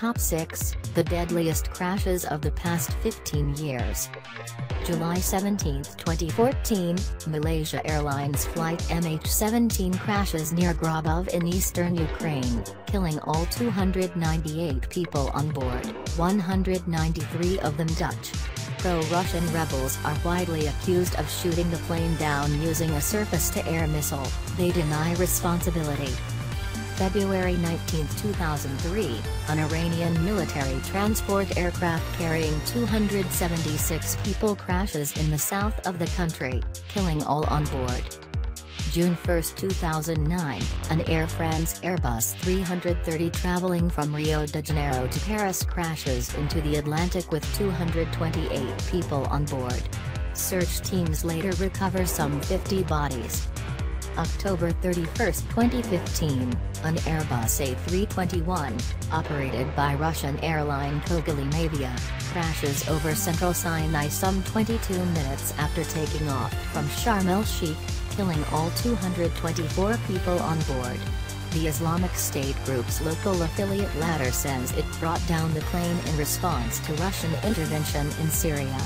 Top 6 The deadliest crashes of the past 15 years. July 17, 2014, Malaysia Airlines flight MH17 crashes near Grabove in eastern Ukraine, killing all 298 people on board, 193 of them Dutch. Pro-Russian rebels are widely accused of shooting the plane down using a surface-to-air missile, they deny responsibility. February 19, 2003, an Iranian military transport aircraft carrying 276 people crashes in the south of the country, killing all on board. June 1, 2009, an Air France Airbus 330 traveling from Rio de Janeiro to Paris crashes into the Atlantic with 228 people on board. Search teams later recover some 50 bodies. October 31, 2015, an Airbus A321, operated by Russian airline Kogalymavia, crashes over central Sinai some 22 minutes after taking off from Sharm el-Sheikh, killing all 224 people on board. The Islamic State group's local affiliate later says it brought down the plane in response to Russian intervention in Syria.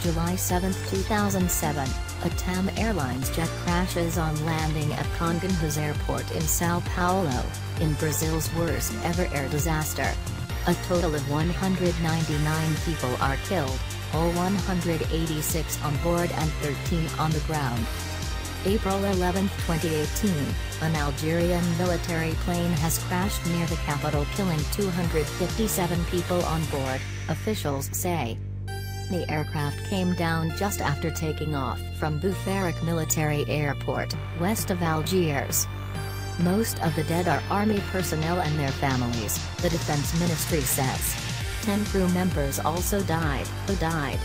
July 7, 2007, a TAM Airlines jet crashes on landing at Congonhas Airport in Sao Paulo, in Brazil's worst ever air disaster. A total of 199 people are killed, all 186 on board and 13 on the ground. April 11, 2018, an Algerian military plane has crashed near the capital killing 257 people on board, officials say. The aircraft came down just after taking off from Boufarik Military Airport, west of Algiers. Most of the dead are army personnel and their families, the defense ministry says. Ten crew members also died, who died.